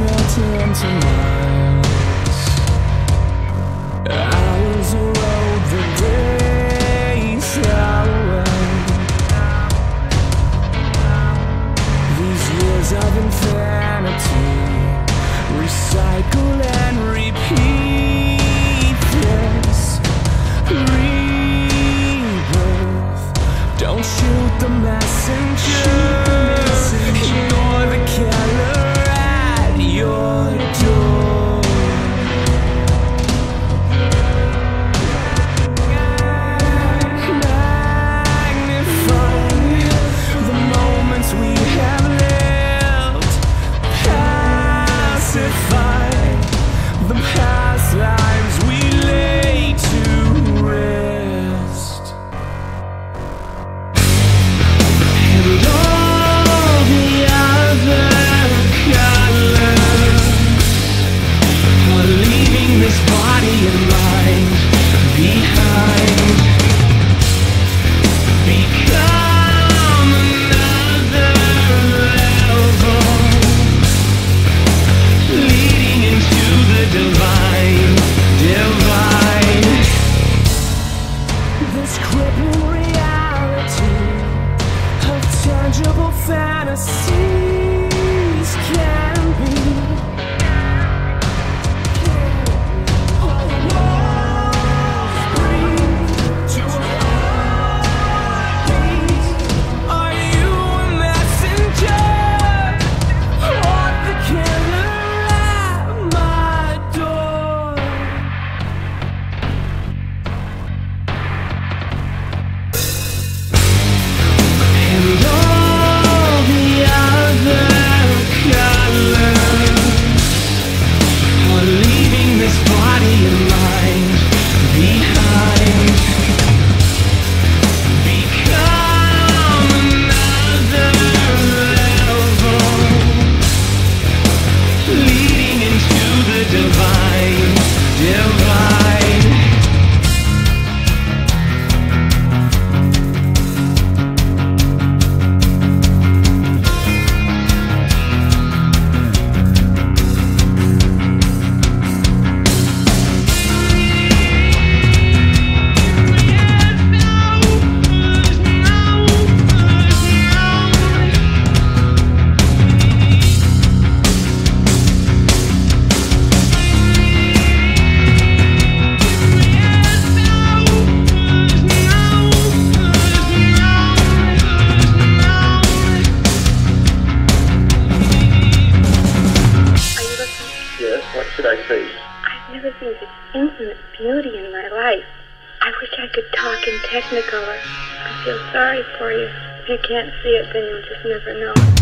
melting into mine see. beauty in my life. I wish I could talk in Technicolor. I feel sorry for you. If you can't see it, then you'll just never know.